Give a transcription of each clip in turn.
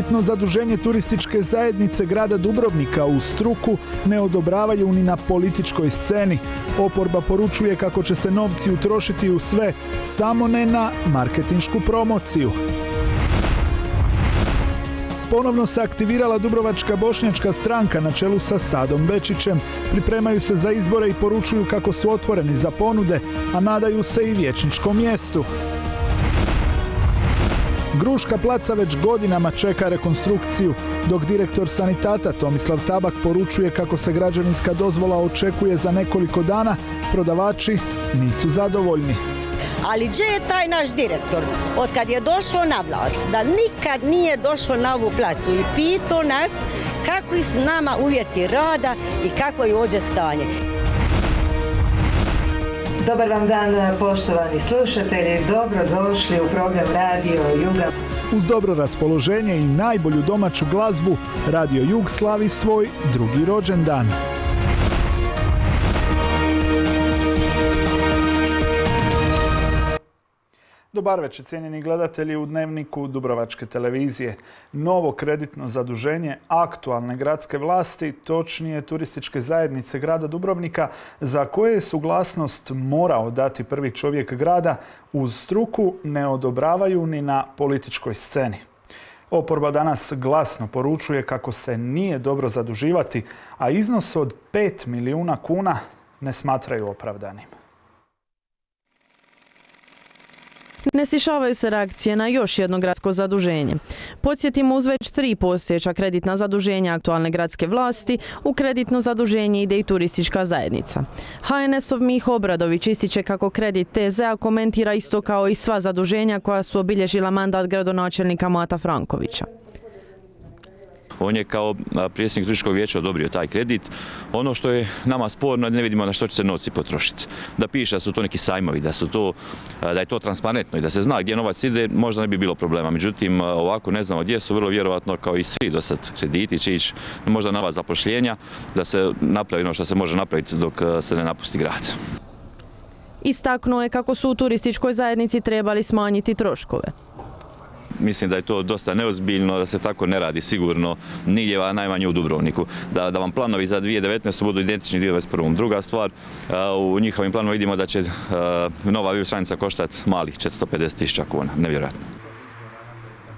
kreditno zaduženje turističke zajednice grada Dubrovnika u struku ne odobravaju ni na političkoj sceni. Oporba poručuje kako će se novci utrošiti u sve, samo ne na marketinšku promociju. Ponovno se aktivirala Dubrovačka bošnjačka stranka na čelu sa Sadom Bečićem. Pripremaju se za izbore i poručuju kako su otvoreni za ponude, a nadaju se i vječničkom mjestu. Gruška placa već godinama čeka rekonstrukciju, dok direktor sanitata Tomislav Tabak poručuje kako se građevinska dozvola očekuje za nekoliko dana, prodavači nisu zadovoljni. Ali gdje je taj naš direktor? Od kad je došao na vlast, da nikad nije došao na ovu placu i pitao nas kakvi su nama uvjeti rada i kakvo je ođe stanje. Dobar vam dan poštovani slušatelji, dobro došli u program Radio Juga. Uz dobro raspoloženje i najbolju domaću glazbu, Radio Jug slavi svoj drugi rođendan. Dobar večer, cijenjeni gledatelji u dnevniku Dubrovačke televizije. Novo kreditno zaduženje aktualne gradske vlasti, točnije turističke zajednice grada Dubrovnika, za koje je suglasnost morao dati prvi čovjek grada, uz struku ne odobravaju ni na političkoj sceni. Oporba danas glasno poručuje kako se nije dobro zaduživati, a iznos od 5 milijuna kuna ne smatraju opravdanim. Ne stišavaju se reakcije na još jedno gradsko zaduženje. Podsjetimo uz već tri postojeća kreditna zaduženja aktualne gradske vlasti, u kreditno zaduženje ide i turistička zajednica. HNS-ov Miho Obradović ističe kako kredit TZ-a komentira isto kao i sva zaduženja koja su obilježila mandat gradonačelnika Mata Frankovića. On je kao predsjednik turističkog vijeća odobrio taj kredit. Ono što je nama sporno, ne vidimo na što će se novci potrošiti. Da piše da su to neki sajmovi, da, su to, da je to transparentno i da se zna gdje novac ide, možda ne bi bilo problema. Međutim, ovako ne znamo gdje su, vrlo vjerovatno kao i svi do sad krediti će ići možda na vas zapošljenja, da se napravi ono što se može napraviti dok se ne napusti grad. Istaknuo je kako su u turističkoj zajednici trebali smanjiti troškove mislim da je to dosta neozbiljno, da se tako ne radi sigurno nigdje, a najmanje u Dubrovniku. Da, da vam planovi za 2019. budu identični 2021. Druga stvar, u njihovim planovima vidimo da će nova web stranica koštati malih 450.000 kuna, nevjerojatno.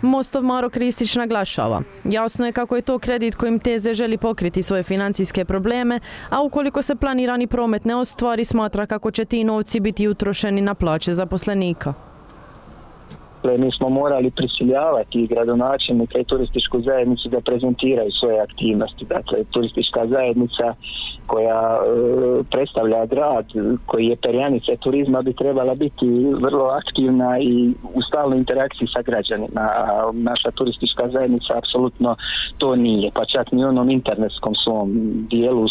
Mostov Maro Kristić naglašava. Jasno je kako je to kredit kojim Teze želi pokriti svoje financijske probleme, a ukoliko se planirani promet ne ostvari, smatra kako će ti novci biti utrošeni na plaće zaposlenika. Dakle, mi smo morali prisiljavati gradonačelnika i turističku zajednicu da prezentiraju svoje aktivnosti. Dakle, turistička zajednica koja e, predstavlja grad koji je perjanica turizma bi trebala biti vrlo aktivna i u stalnoj interakciji sa građanima. A naša turistička zajednica apsolutno to nije, pa čak ni onom internetskom svom dijelu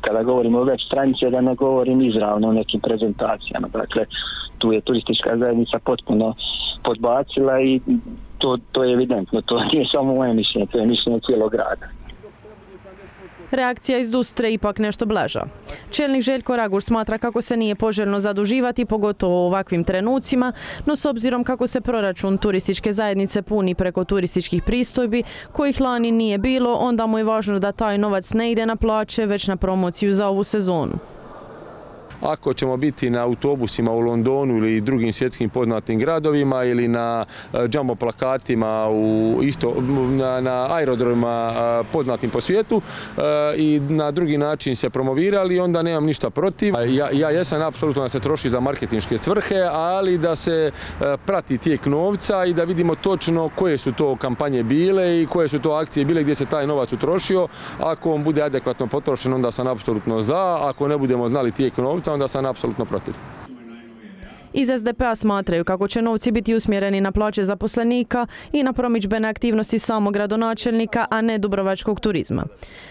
kada govorimo o web stranice da ne govorim izravno o nekim prezentacijama. Dakle, tu je turistička zajednica potpuno podbacila i to, to je evidentno. To nije samo moje mišljenje, to je mišljenje cijelog grada. Reakcija iz Dustre ipak nešto blaža. Čelnik Željko Raguš smatra kako se nije poželjno zaduživati, pogotovo u ovakvim trenucima, no s obzirom kako se proračun turističke zajednice puni preko turističkih pristojbi, kojih lani nije bilo, onda mu je važno da taj novac ne ide na plaće, već na promociju za ovu sezonu ako ćemo biti na autobusima u Londonu ili drugim svjetskim poznatim gradovima ili na e, jumbo plakatima u isto, na, na aerodromima e, poznatim po svijetu e, i na drugi način se promovirali, onda nemam ništa protiv. Ja, ja jesam apsolutno da se troši za marketinške svrhe, ali da se prati tijek novca i da vidimo točno koje su to kampanje bile i koje su to akcije bile gdje se taj novac utrošio. Ako on bude adekvatno potrošen, onda sam apsolutno za. Ako ne budemo znali tijek novca, onda sam apsolutno protiv. Iz SDP-a smatraju kako će novci biti usmjereni na plaće zaposlenika i na promičbene aktivnosti samog gradonačelnika, a ne dubrovačkog turizma.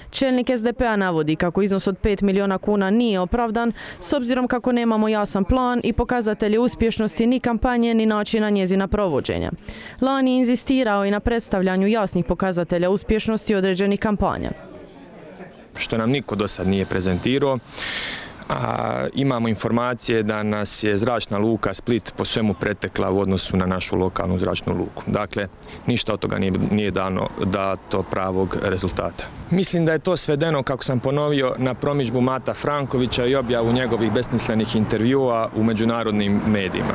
Čelnik SDP-a navodi kako iznos od 5 milijuna kuna nije opravdan, s obzirom kako nemamo jasan plan i pokazatelje uspješnosti ni kampanje ni načina njezina provođenja. Lani je inzistirao i na predstavljanju jasnih pokazatelja uspješnosti određenih kampanja. Što nam niko do sad nije prezentirao, a imamo informacije da nas je zračna luka Split po svemu pretekla u odnosu na našu lokalnu zračnu luku. Dakle, ništa od toga nije, dano dato pravog rezultata. Mislim da je to svedeno, kako sam ponovio, na promičbu Mata Frankovića i objavu njegovih besmislenih intervjua u međunarodnim medijima.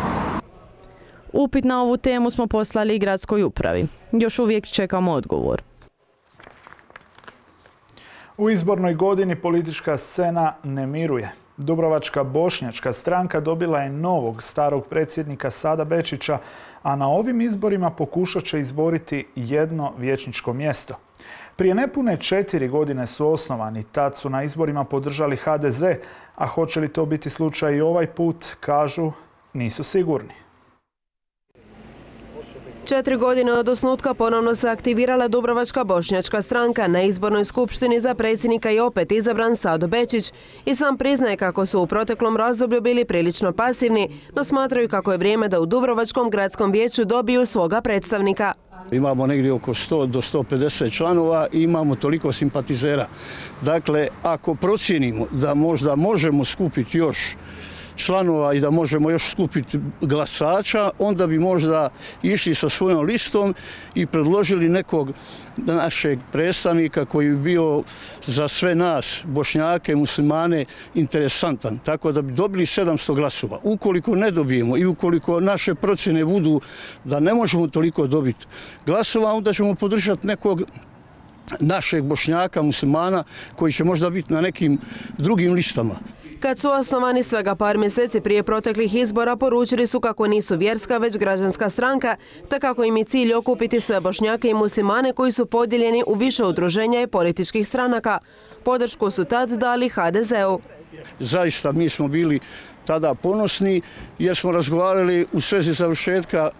Upit na ovu temu smo poslali i gradskoj upravi. Još uvijek čekamo odgovor. U izbornoj godini politička scena ne miruje. Dubrovačka bošnjačka stranka dobila je novog starog predsjednika Sada Bečića, a na ovim izborima pokušat će izboriti jedno vječničko mjesto. Prije nepune četiri godine su osnovani, tad su na izborima podržali HDZ, a hoće li to biti slučaj i ovaj put, kažu, nisu sigurni. Četiri godine od osnutka ponovno se aktivirala Dubrovačka bošnjačka stranka. Na izbornoj skupštini za predsjednika i opet izabran Sado Bečić i sam priznaje kako su u proteklom razdoblju bili prilično pasivni, no smatraju kako je vrijeme da u Dubrovačkom gradskom vijeću dobiju svoga predstavnika. Imamo negdje oko 100 do 150 članova i imamo toliko simpatizera. Dakle, ako procijenimo da možda možemo skupiti još članova i da možemo još skupiti glasača, onda bi možda išli sa svojom listom i predložili nekog našeg predstavnika koji bi bio za sve nas, bošnjake, muslimane, interesantan. Tako da bi dobili 700 glasova. Ukoliko ne dobijemo i ukoliko naše procjene budu da ne možemo toliko dobiti glasova, onda ćemo podržati nekog našeg bošnjaka, muslimana, koji će možda biti na nekim drugim listama. Kad su osnovani svega par mjeseci prije proteklih izbora, poručili su kako nisu vjerska, već građanska stranka, te kako im je cilj okupiti sve bošnjake i muslimane koji su podijeljeni u više udruženja i političkih stranaka. Podršku su tad dali HDZ-u. Zaista mi smo bili tada ponosni jer smo razgovarali u svezi završetka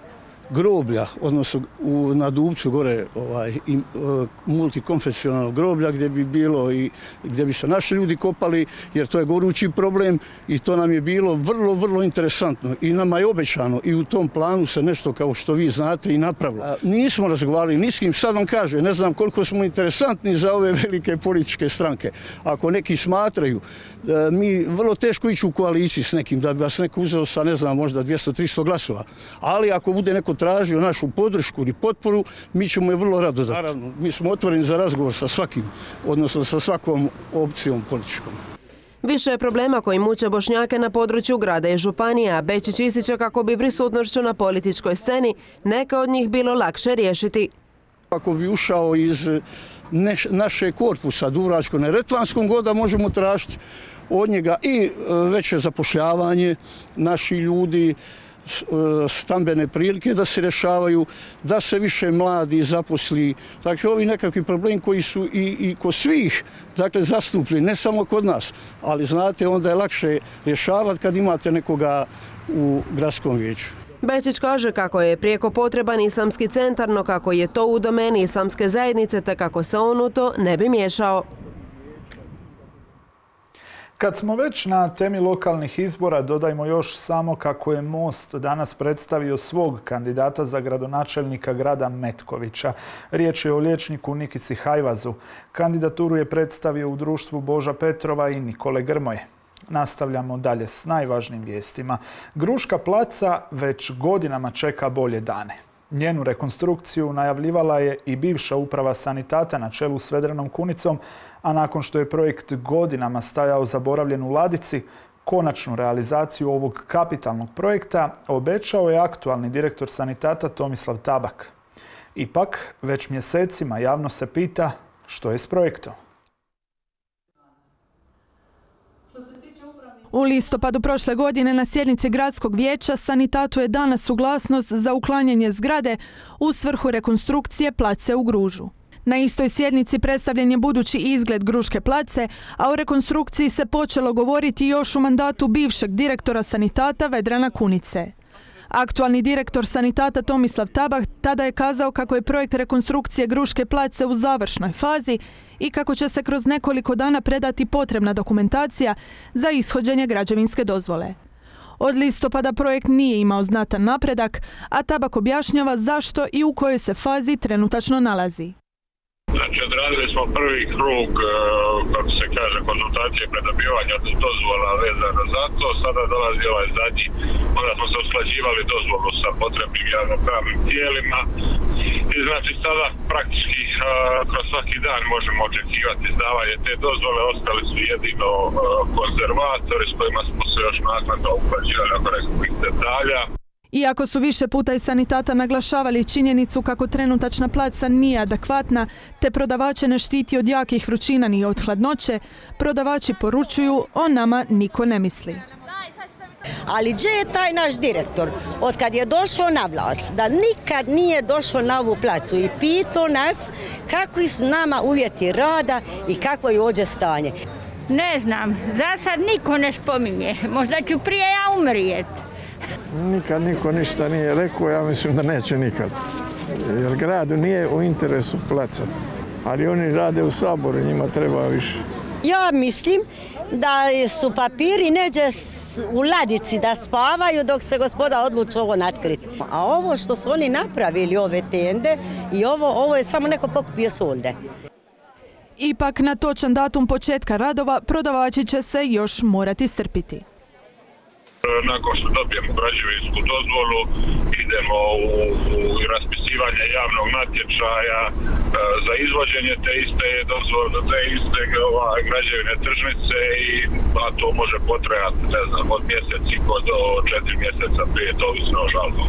groblja, odnosno u, na Dubcu gore ovaj, i, e, groblja gdje bi bilo i gdje bi se naši ljudi kopali jer to je gorući problem i to nam je bilo vrlo, vrlo interesantno i nama je obećano i u tom planu se nešto kao što vi znate i napravilo. A, nismo razgovarali ni s kim, sad vam kaže, ne znam koliko smo interesantni za ove velike političke stranke. Ako neki smatraju, e, mi vrlo teško ići u koaliciji s nekim da bi vas neko uzeo sa ne znam možda 200-300 glasova, ali ako bude neko tražio našu podršku ili potporu, mi ćemo je vrlo rado dati. Naravno, mi smo otvoreni za razgovor sa svakim, odnosno sa svakom opcijom političkom. Više je problema koji muče Bošnjake na području grada i županija, Bečić ističe kako bi prisutnošću na političkoj sceni neka od njih bilo lakše riješiti. Ako bi ušao iz naše korpusa Duvračko-Neretvanskom goda možemo tražiti od njega i e, veće zapošljavanje naših ljudi, stambene prilike da se rešavaju, da se više mladi zaposli. Dakle, ovi nekakvi problemi koji su i, i kod svih dakle, zastupli, ne samo kod nas, ali znate, onda je lakše rješavati kad imate nekoga u gradskom vijeću. Bečić kaže kako je prijeko potreban islamski centar, no kako je to u domeni islamske zajednice, te kako se on u to ne bi miješao. Kad smo već na temi lokalnih izbora, dodajmo još samo kako je Most danas predstavio svog kandidata za gradonačelnika grada Metkovića. Riječ je o liječniku Nikici Hajvazu. Kandidaturu je predstavio u društvu Boža Petrova i Nikole Grmoje. Nastavljamo dalje s najvažnijim vijestima. Gruška placa već godinama čeka bolje dane. Njenu rekonstrukciju najavljivala je i bivša uprava sanitata na čelu s Vedranom Kunicom, a nakon što je projekt godinama stajao zaboravljen u ladici, konačnu realizaciju ovog kapitalnog projekta obećao je aktualni direktor sanitata Tomislav Tabak. Ipak, već mjesecima javno se pita što je s projektom. U listopadu prošle godine na sjednici gradskog vijeća sanitatu je dana suglasnost za uklanjanje zgrade u svrhu rekonstrukcije place u Gružu. Na istoj sjednici predstavljen je budući izgled Gruške place, a o rekonstrukciji se počelo govoriti još u mandatu bivšeg direktora sanitata Vedrana Kunice. Aktualni direktor sanitata Tomislav Tabah tada je kazao kako je projekt rekonstrukcije Gruške place u završnoj fazi i kako će se kroz nekoliko dana predati potrebna dokumentacija za ishođenje građevinske dozvole. Od listopada projekt nije imao znatan napredak, a Tabak objašnjava zašto i u kojoj se fazi trenutačno nalazi. Znači, odradili smo prvi krug, e, kako se kaže, konzultacije predobivanja dozvola vezano za to. Sada dolazi ovaj zadnji, onda smo se usklađivali dozvolu sa potrebnim javnopravnim tijelima. I znači, sada praktički e, kroz svaki dan možemo očekivati izdavanje te dozvole. Ostali su jedino e, konzervatori s kojima smo se još naknadno uklađivali oko nekakvih detalja. Iako su više puta i sanitata naglašavali činjenicu kako trenutačna placa nije adekvatna, te prodavače ne štiti od jakih vrućina ni od hladnoće, prodavači poručuju o nama niko ne misli. Ali gdje je taj naš direktor? Od kad je došao na vlast, da nikad nije došao na ovu placu i pitao nas kakvi su nama uvjeti rada i kakvo je ođe stanje. Ne znam, za sad niko ne spominje. Možda ću prije ja umrijeti. Nikad niko ništa nije rekao, ja mislim da neće nikad. Jer gradu nije u interesu placa. Ali oni rade u saboru, njima treba više. Ja mislim da su papiri neđe u ladici da spavaju dok se gospoda odluči ovo natkriti. A ovo što su oni napravili, ove tende i ovo, ovo je samo neko pokupio solde. Ipak na točan datum početka radova prodavači će se još morati strpiti. Nakon što dobijemo građevinsku dozvolu, idemo u, raspisivanje javnog natječaja e, za izvođenje te iste dozvole, te iste ovaj, građevine tržnice i a to može potrajati, ne znam, od mjeseci do četiri mjeseca prije to ovisno o žalbu.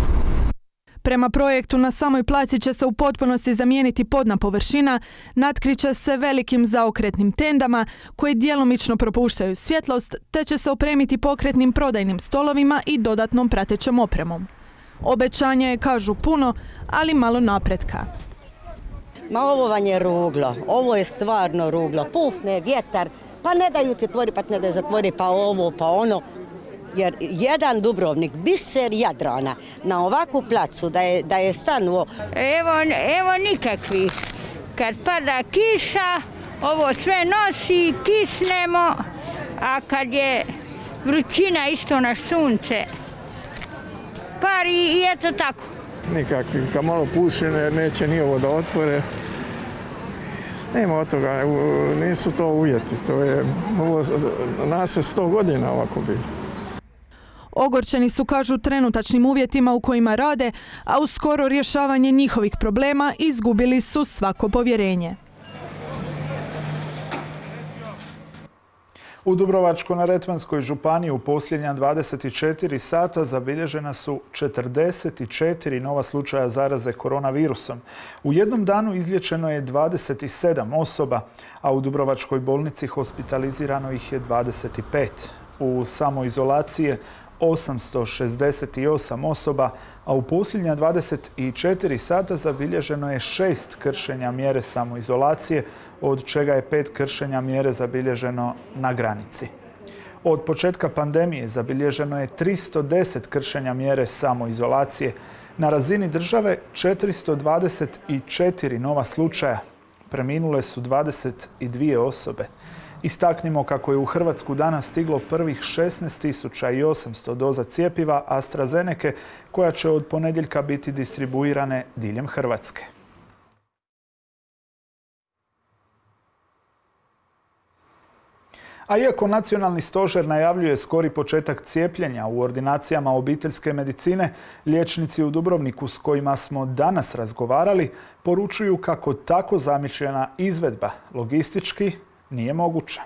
Prema projektu na samoj placi će se u potpunosti zamijeniti podna površina, natkriće se velikim zaokretnim tendama koji djelomično propuštaju svjetlost, te će se opremiti pokretnim prodajnim stolovima i dodatnom pratećom opremom. Obećanje je, kažu, puno, ali malo napretka. Ma ovo vam je ruglo, ovo je stvarno ruglo. Puhne vjetar, pa ne daju ti otvori, pa ne daju zatvori, pa ovo, pa ono jer jedan Dubrovnik, biser Jadrana, na ovakvu placu da je, da je stanuo... Evo, evo nikakvih. Kad pada kiša, ovo sve nosi, kisnemo, a kad je vrućina isto na sunce, pari i eto tako. Nikakvi, kad malo puše neće ni ovo da otvore. Nema od toga, nisu to uvjeti, to je, ovo, nas je sto godina ovako bi. Ogorčeni su, kažu, trenutačnim uvjetima u kojima rade, a u skoro rješavanje njihovih problema izgubili su svako povjerenje. U Dubrovačko-neretvanskoj županiji u posljednja 24 sata zabilježena su 44 nova slučaja zaraze koronavirusom. U jednom danu izlječeno je 27 osoba, a u Dubrovačkoj bolnici hospitalizirano ih je 25. U samoizolacije 868 osoba, a u posljednja 24 sata zabilježeno je šest kršenja mjere samoizolacije, od čega je pet kršenja mjere zabilježeno na granici. Od početka pandemije zabilježeno je 310 kršenja mjere samoizolacije. Na razini države 424 nova slučaja. Preminule su 22 osobe. Istaknimo kako je u Hrvatsku danas stiglo prvih 16.800 doza cijepiva AstraZeneca koja će od ponedjeljka biti distribuirane diljem Hrvatske. A iako nacionalni stožer najavljuje skori početak cijepljenja u ordinacijama obiteljske medicine, liječnici u Dubrovniku s kojima smo danas razgovarali poručuju kako tako zamišljena izvedba logistički nije moguće.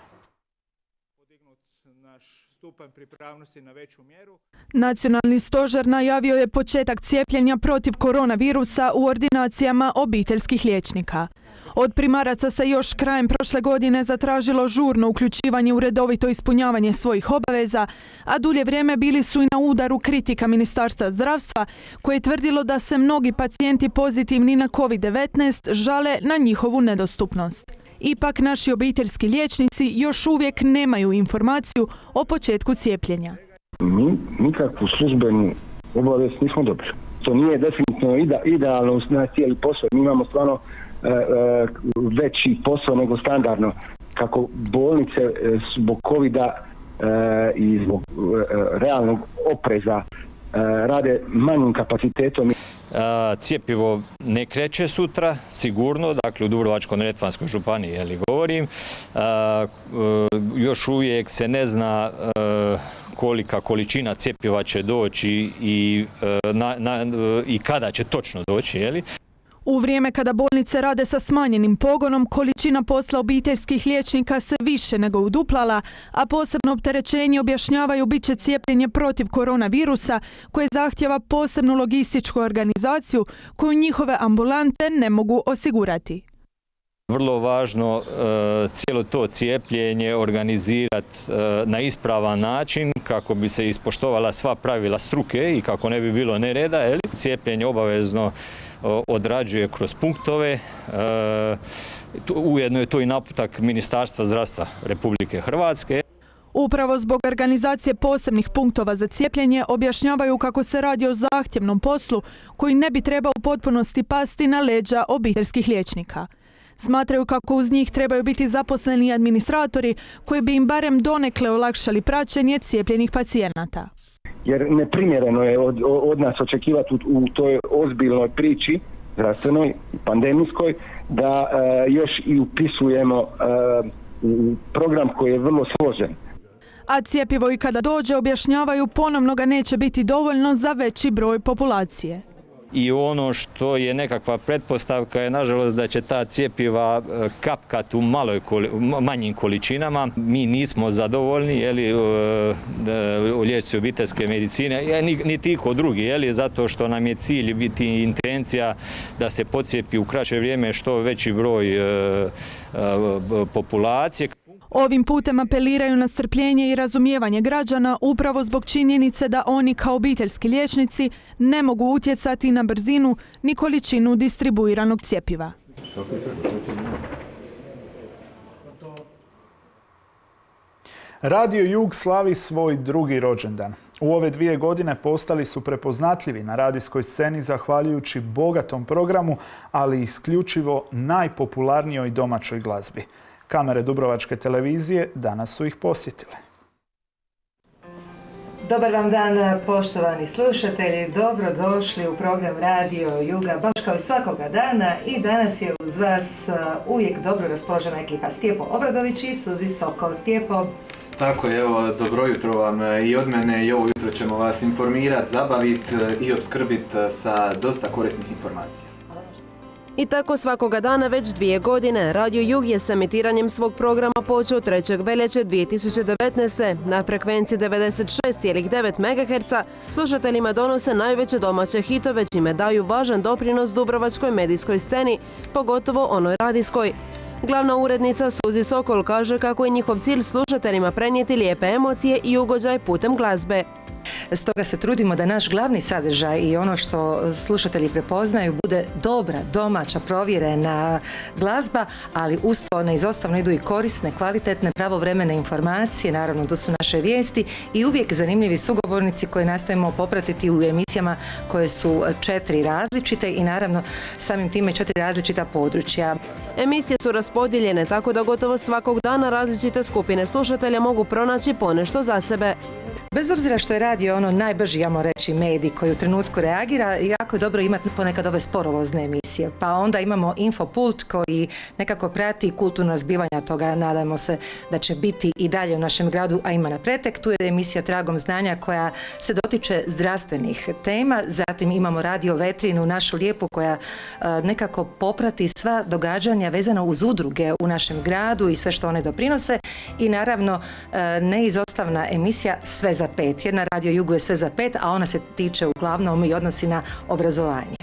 Nacionalni stožer najavio je početak cijepljenja protiv koronavirusa u ordinacijama obiteljskih liječnika. Od primaraca se još krajem prošle godine zatražilo žurno uključivanje u redovito ispunjavanje svojih obaveza, a dulje vrijeme bili su i na udaru kritika Ministarstva zdravstva koje je tvrdilo da se mnogi pacijenti pozitivni na COVID-19 žale na njihovu nedostupnost. Ipak naši obiteljski liječnici još uvijek nemaju informaciju o početku cijepljenja. Mi nikakvu službenu obavijest nismo dobili. To nije definitivno idealno na cijeli posao. Mi imamo stvarno e, e, veći posao nego standardno. Kako bolnice e, zbog covid i zbog realnog opreza rade manjim kapacitetom. Cijepivo ne kreće sutra, sigurno, dakle u Dubrovačko-neretvanskoj županiji, jeli govorim. Još uvijek se ne zna kolika količina cjepiva će doći i, i kada će točno doći, jeli. U vrijeme kada bolnice rade sa smanjenim pogonom, količina posla obiteljskih liječnika se više nego uduplala, a posebno opterećenje objašnjavaju bit će cijepljenje protiv koronavirusa koje zahtjeva posebnu logističku organizaciju koju njihove ambulante ne mogu osigurati. Vrlo važno e, cijelo to cijepljenje organizirati e, na ispravan način kako bi se ispoštovala sva pravila struke i kako ne bi bilo nereda. Cijepljenje obavezno odrađuje kroz punktove. E, ujedno je to i naputak Ministarstva zdravstva Republike Hrvatske. Upravo zbog organizacije posebnih punktova za cijepljenje objašnjavaju kako se radi o zahtjevnom poslu koji ne bi trebao u potpunosti pasti na leđa obiteljskih liječnika. Smatraju kako uz njih trebaju biti zaposleni administratori koji bi im barem donekle olakšali praćenje cijepljenih pacijenata jer neprimjereno je od, od nas očekivati u, toj ozbiljnoj priči zdravstvenoj, pandemijskoj, da e, još i upisujemo e, u program koji je vrlo složen. A cijepivo i kada dođe objašnjavaju ponovno ga neće biti dovoljno za veći broj populacije i ono što je nekakva pretpostavka je nažalost da će ta cijepiva e, kapkat u maloj, manjim količinama. Mi nismo zadovoljni jeli, u liječci obiteljske medicine, niti iko drugi, jeli, zato što nam je cilj biti intencija da se pocijepi u kraće vrijeme što veći broj e, e, populacije. Ovim putem apeliraju na strpljenje i razumijevanje građana upravo zbog činjenice da oni kao obiteljski liječnici ne mogu utjecati na brzinu ni količinu distribuiranog cjepiva. Radio Jug slavi svoj drugi rođendan. U ove dvije godine postali su prepoznatljivi na radijskoj sceni zahvaljujući bogatom programu, ali isključivo najpopularnijoj domaćoj glazbi. Kamere Dubrovačke televizije danas su ih posjetile. Dobar vam dan, poštovani slušatelji. Dobro došli u program Radio Juga, baš kao i svakoga dana. I danas je uz vas uh, uvijek dobro raspoložena ekipa Stijepo Obradović i Suzi Sokol. Stijepo, tako je, evo, dobro jutro vam i od mene i ovo jutro ćemo vas informirati, zabaviti i obskrbiti sa dosta korisnih informacija. I tako svakoga dana već dvije godine Radio Jug je s emitiranjem svog programa počeo 3. veljače 2019. Na frekvenciji 96,9 MHz slušateljima donose najveće domaće hitove čime daju važan doprinos Dubrovačkoj medijskoj sceni, pogotovo onoj radijskoj. Glavna urednica Suzi Sokol kaže kako je njihov cilj slušateljima prenijeti lijepe emocije i ugođaj putem glazbe. Stoga se trudimo da naš glavni sadržaj i ono što slušatelji prepoznaju bude dobra, domaća, provjerena glazba, ali uz to neizostavno idu i korisne, kvalitetne, pravovremene informacije, naravno to su naše vijesti i uvijek zanimljivi sugovornici koje nastojimo popratiti u emisijama koje su četiri različite i naravno samim time četiri različita područja. Emisije su raspodijeljene tako da gotovo svakog dana različite skupine slušatelja mogu pronaći ponešto za sebe. Bez obzira što je radio ono najbrži, jamo reći, medij koji u trenutku reagira, jako je dobro imati ponekad ove sporovozne emisije. Pa onda imamo Infopult koji nekako prati kulturno zbivanja toga. Nadamo se da će biti i dalje u našem gradu, a ima na pretek. Tu je emisija Tragom znanja koja se dotiče zdravstvenih tema. Zatim imamo radio Vetrinu, našu lijepu koja e, nekako poprati sva događanja vezano uz udruge u našem gradu i sve što one doprinose. I naravno e, neizostavna emisija Sve za pet. Jedna radio Jugu je sve za pet, a ona se tiče uglavnom i odnosi na obrazovanje.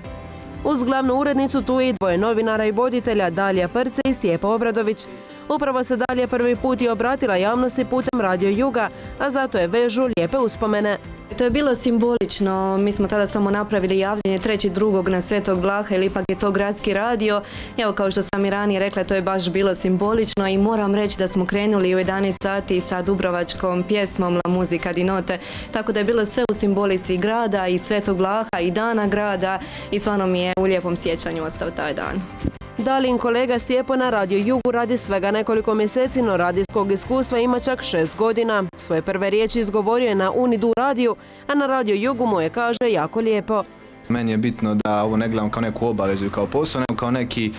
Uz glavnu urednicu tu je i dvoje novinara i voditelja Dalija Prce i Stijepa Obradović. Upravo se Dalija prvi put i obratila javnosti putem Radio Juga, a zato je vežu lijepe uspomene. To je bilo simbolično, mi smo tada samo napravili javljanje treći drugog na Svetog Vlaha ili ipak je to gradski radio. Evo kao što sam i ranije rekla, to je baš bilo simbolično i moram reći da smo krenuli u 11 sati sa Dubrovačkom pjesmom La muzika di note, tako da je bilo sve u simbolici grada i Svetog Vlaha i dana grada i stvarno mi je u lijepom sjećanju ostao taj dan. Dalin kolega Stijepo na Radio Jugu radi svega nekoliko mjeseci, no radijskog iskustva ima čak šest godina. Svoje prve riječi izgovorio je na Unidu radiju, a na Radio Jugu mu je kaže jako lijepo. Meni je bitno da ovo ne gledam kao neku obavezu i kao posao, nego kao neki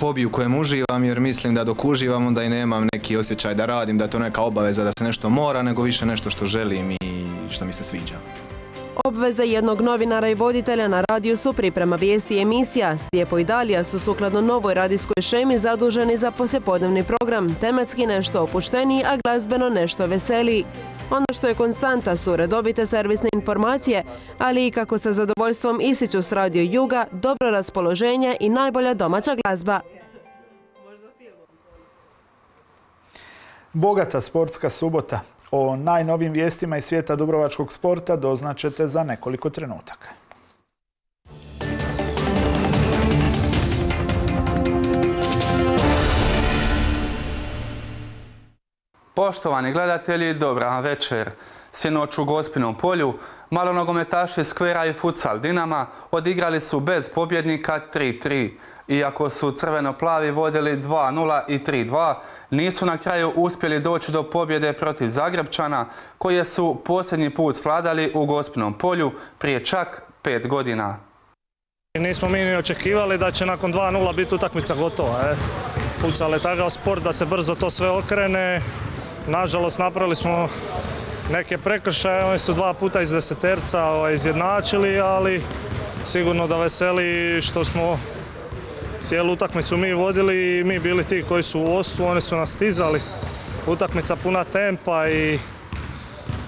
hobi u kojem uživam jer mislim da dok uživam onda i nemam neki osjećaj da radim, da je to neka obaveza da se nešto mora, nego više nešto što želim i što mi se sviđa. Obveza jednog novinara i voditelja na radiju su priprema vijesti i emisija. Stijepo i Dalija su sukladno novoj radijskoj šemi zaduženi za poslijepodnevni program, tematski nešto opušteniji, a glazbeno nešto veseliji. Ono što je konstanta su redovite servisne informacije, ali i kako sa zadovoljstvom ističu s Radio Juga, dobro raspoloženje i najbolja domaća glazba. Bogata sportska subota. O najnovim vijestima iz svijeta dubrovačkog sporta doznačete za nekoliko trenutaka. Poštovani gledatelji, dobra večer. Sinoć u Gospinom polju malo nogometaši Skvera i Futsal Dinama odigrali su bez pobjednika 3-3. Iako su crveno-plavi vodili 2-0 i 3-2, nisu na kraju uspjeli doći do pobjede protiv Zagrebčana, koje su posljednji put sladali u Gospinom polju prije čak pet godina. Nismo mi ni očekivali da će nakon 2-0 biti utakmica gotova. E. Futsal je takav sport da se brzo to sve okrene. Nažalost, napravili smo neke prekršaje, oni su dva puta iz deseterca ovaj, izjednačili, ali sigurno da veseli što smo cijelu utakmicu mi vodili i mi bili ti koji su u ostu, oni su nas stizali. Utakmica puna tempa i,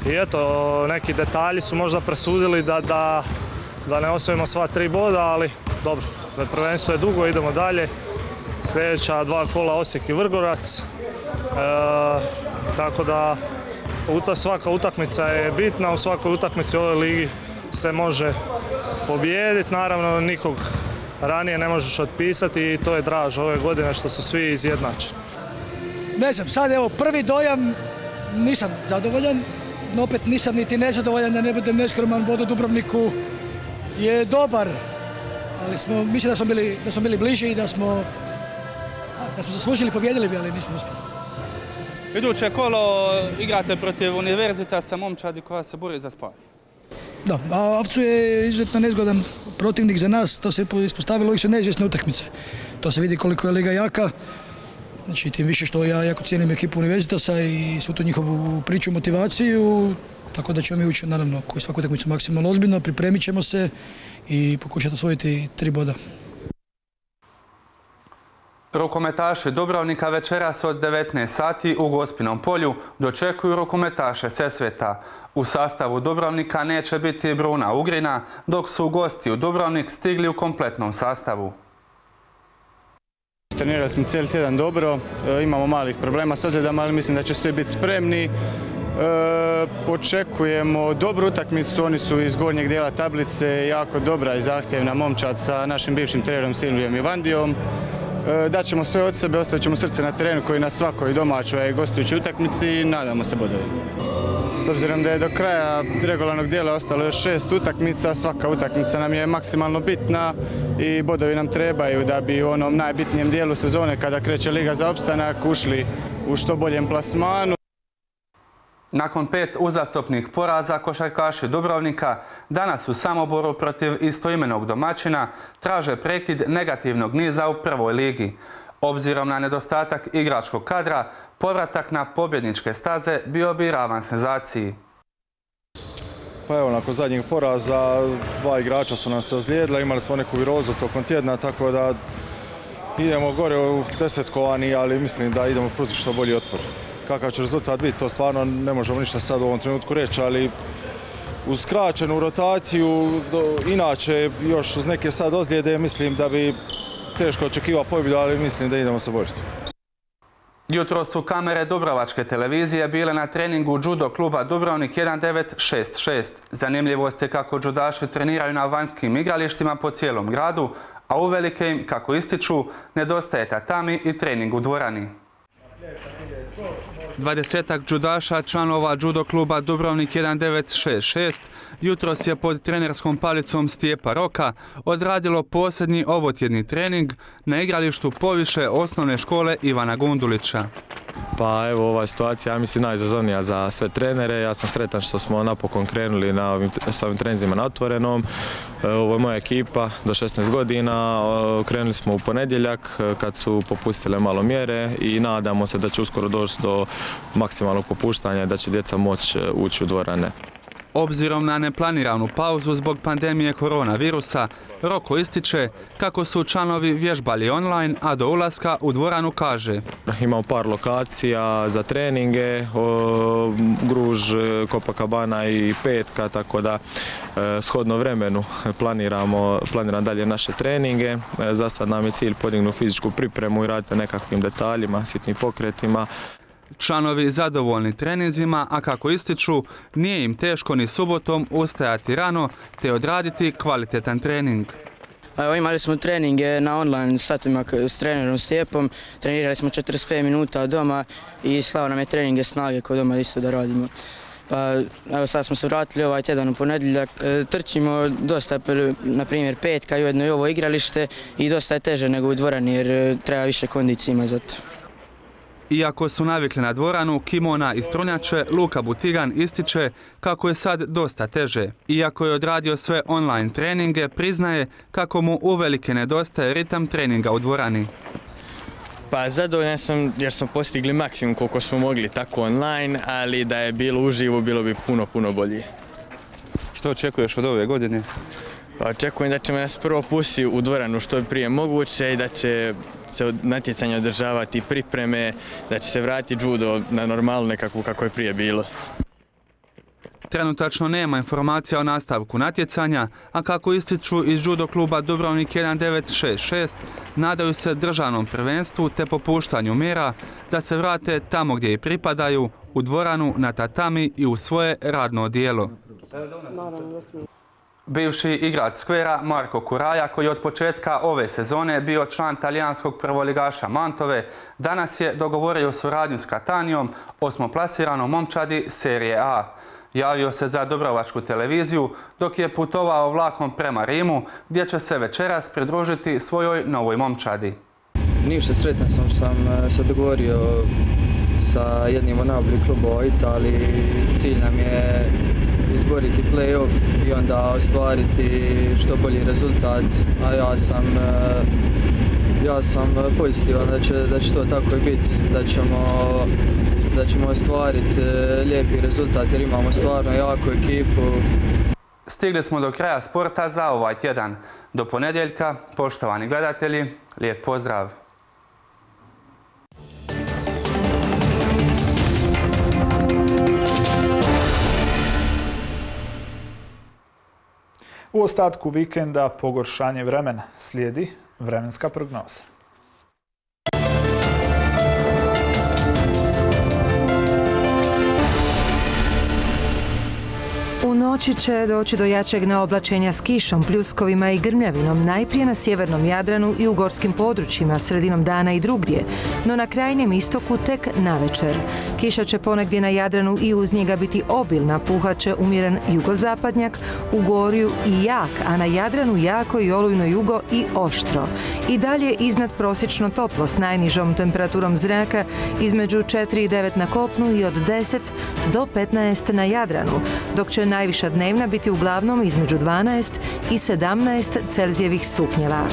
i eto, neki detalji su možda presudili da, da, da ne osvojimo sva tri boda, ali dobro, prvenstvo je dugo, idemo dalje. Sljedeća dva kola Osijek i Vrgorac. E, tako da svaka utakmica je bitna, u svakoj utakmici u ovoj ligi se može pobijediti. Naravno, nikog ranije ne možeš otpisati i to je draž ove godine što su svi izjednačeni. Ne znam, sad evo prvi dojam nisam zadovoljan, no opet nisam niti nezadovoljan da ne budem neskroman, vodu Dubrovniku je dobar, ali smo, mislim da smo bili, da smo bili bliži i da smo, da smo zaslužili pobjedili bi, ali nismo uspjeli. Iduće kolo igrate protiv Univerzitasa momčadi koja se bori za spas. Da, a Avcu je izuzetno nezgodan protivnik za nas, to se ispostavilo, ovih su neizvjesne utakmice. To se vidi koliko je Liga jaka, znači tim više što ja jako cijenim ekipu Univerzitasa i svu tu njihovu priču, motivaciju, tako da ćemo mi ući naravno koji svaku utakmicu maksimalno ozbiljno, pripremit ćemo se i pokušati osvojiti tri boda. Rukometaši Dubrovnika večeras od 19 sati u Gospinom polju dočekuju rukometaše Sesveta. U sastavu Dubrovnika neće biti Bruna Ugrina, dok su gosti u Dubrovnik stigli u kompletnom sastavu. Trenirali smo cijeli tjedan dobro, e, imamo malih problema s ozljedama, ali mislim da će svi biti spremni. E, očekujemo dobru utakmicu, oni su iz gornjeg dijela tablice, jako dobra i zahtjevna momčad sa našim bivšim trenerom Silvijom Ivandijom. E, daćemo sve od sebe, ostavit ćemo srce na terenu koji na svakoj domaćoj i gostujućoj utakmici i nadamo se bodovi. S obzirom da je do kraja regularnog dijela ostalo još šest utakmica, svaka utakmica nam je maksimalno bitna i bodovi nam trebaju da bi u onom najbitnijem dijelu sezone kada kreće Liga za opstanak ušli u što boljem plasmanu. Nakon pet uzastopnih poraza košarkaši Dubrovnika danas u Samoboru protiv istoimenog domaćina traže prekid negativnog niza u prvoj ligi. Obzirom na nedostatak igračkog kadra, povratak na pobjedničke staze bio bi ravan senzaciji. Pa evo, nakon zadnjih poraza, dva igrača su nam se ozlijedila, imali smo neku virozu tokom tjedna, tako da idemo gore u desetkovani, ali mislim da idemo pružiti što bolji otpor kakav će rezultat biti, to stvarno ne možemo ništa sad u ovom trenutku reći, ali uz skraćenu rotaciju, inače još uz neke sad ozljede, mislim da bi teško očekivao pobjedu, ali mislim da idemo se boriti. Jutro su kamere Dubrovačke televizije bile na treningu judo kluba Dubrovnik 1966. Zanimljivost je kako judaši treniraju na vanjskim igralištima po cijelom gradu, a uvelike im, kako ističu, nedostaje tatami i trening u dvorani. Dvadesetak judaša, članova judo kluba Dubrovnik 1966, jutros je pod trenerskom palicom Stijepa Roka odradilo posljednji ovotjedni trening na igralištu poviše osnovne škole Ivana Gundulića. Pa evo ova situacija ja mislim najizazovnija za sve trenere. Ja sam sretan što smo napokon krenuli na ovim, s ovim trenzima na otvorenom. ovo je moja ekipa do 16 godina. Krenuli smo u ponedjeljak kad su popustile malo mjere i nadamo se da će uskoro doći do maksimalnog popuštanja i da će djeca moći ući u dvorane. Obzirom na neplaniranu pauzu zbog pandemije koronavirusa, Roko ističe kako su članovi vježbali online, a do ulaska u dvoranu kaže. Imamo par lokacija za treninge, Gruž, Kopakabana i Petka, tako da e, shodno vremenu planiramo, planiramo dalje naše treninge. E, za sad nam je cilj podignuti fizičku pripremu i raditi nekakvim detaljima, sitnim pokretima. Članovi zadovoljni treninzima, a kako ističu, nije im teško ni subotom ustajati rano te odraditi kvalitetan trening. Evo, imali smo treninge na online satima s trenerom Stjepom, trenirali smo 45 minuta doma i slao nam je treninge snage kod doma isto da radimo. Pa evo sad smo se vratili ovaj tjedan u ponedjeljak, e, trčimo dosta, na primjer petka i ujedno i ovo igralište i dosta je teže nego u dvorani jer e, treba više kondicije za to. Iako su navikli na dvoranu, kimona i strunjače, Luka Butigan ističe kako je sad dosta teže. Iako je odradio sve online treninge, priznaje kako mu uvelike nedostaje ritam treninga u dvorani. Pa zadovoljan sam jer smo postigli maksimum koliko smo mogli tako online, ali da je bilo uživo bilo bi puno, puno bolje. Što očekuješ od ove godine? Očekujem da ćemo nas prvo pustiti u dvoranu što je prije moguće i da će se natjecanje održavati pripreme, da će se vratiti judo na normalnu nekakvu kako je prije bilo. Trenutačno nema informacija o nastavku natjecanja, a kako ističu iz judo kluba Dubrovnik 1966, nadaju se državnom prvenstvu te popuštanju mjera da se vrate tamo gdje i pripadaju, u dvoranu, na tatami i u svoje radno odijelo. Bivši igrač skvera Marko Kuraja, koji je od početka ove sezone bio član talijanskog prvoligaša Mantove, danas je dogovorio suradnju s Katanijom, osmoplasiranom momčadi serije A. Javio se za Dobrovačku televiziju dok je putovao vlakom prema Rimu, gdje će se večeras pridružiti svojoj novoj momčadi. Ništa sretan sam što sam e, se dogovorio sa jednim od najboljih klubova u Italiji. Cilj nam je izboriti play-off i onda ostvariti što bolji rezultat, a ja sam e, ja sam pozitivan da će, da će to tako i biti, da ćemo, da ćemo ostvariti e, lijepi rezultat jer imamo stvarno jaku ekipu. Stigli smo do kraja sporta za ovaj tjedan. Do ponedjeljka, poštovani gledatelji, lijep pozdrav! U ostatku vikenda pogoršanje vremena slijedi vremenska prognoza. Noći će doći do jačeg naoblačenja s kišom, pljuskovima i grmljavinom, najprije na sjevernom Jadranu i u gorskim područjima, sredinom dana i drugdje, no na krajnjem istoku tek na večer. Kiša će ponegdje na Jadranu i uz njega biti obilna, puhat će umjeren jugozapadnjak, u gorju i jak, a na Jadranu jako i olujno jugo i oštro. I dalje iznad prosječno toplo s najnižom temperaturom zraka između 4 i 9 na kopnu i od 10 do 15 na Jadranu, dok će najviša dnevna biti uglavnom između 12 i 17 Celzijevih stupnjeva.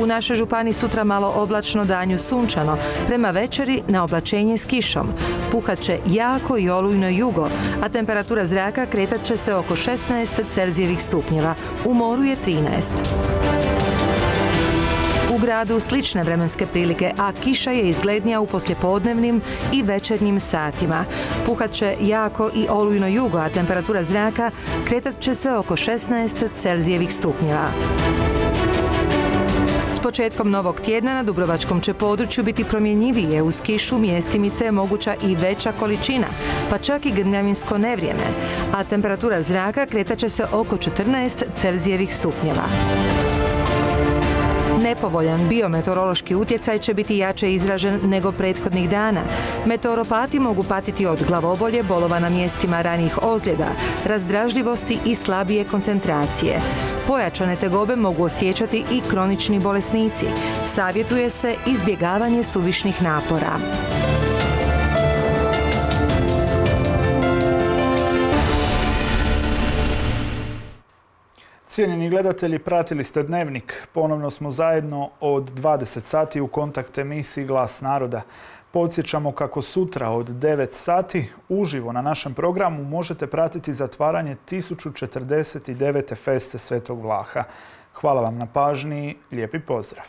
U našoj župani sutra malo oblačno danju sunčano, prema večeri na oblačenje s kišom. Puhat će jako i olujno jugo, a temperatura zraka kretat će se oko 16 Celzijevih stupnjeva. U moru je 13 gradu slične vremenske prilike, a kiša je izglednija u poslijepodnevnim i večernjim satima. Puhat će jako i olujno jugo, a temperatura zraka kretat će se oko 16 Celzijevih stupnjeva. S početkom novog tjedna na Dubrovačkom će području biti promjenjivije uz kišu mjestimice je moguća i veća količina, pa čak i grmljavinsko nevrijeme, a temperatura zraka kretat će se oko 14 Celzijevih stupnjeva. Nepovoljan biometeorološki utjecaj će biti jače izražen nego prethodnih dana. Meteoropati mogu patiti od glavobolje, bolova na mjestima ranijih ozljeda, razdražljivosti i slabije koncentracije. Pojačane tegobe mogu osjećati i kronični bolesnici. Savjetuje se izbjegavanje suvišnih napora. Cijenjeni gledatelji, pratili ste Dnevnik. Ponovno smo zajedno od 20 sati u kontakt emisiji Glas naroda. Podsjećamo kako sutra od 9 sati uživo na našem programu možete pratiti zatvaranje 1049. feste Svetog Vlaha. Hvala vam na pažnji, lijepi pozdrav!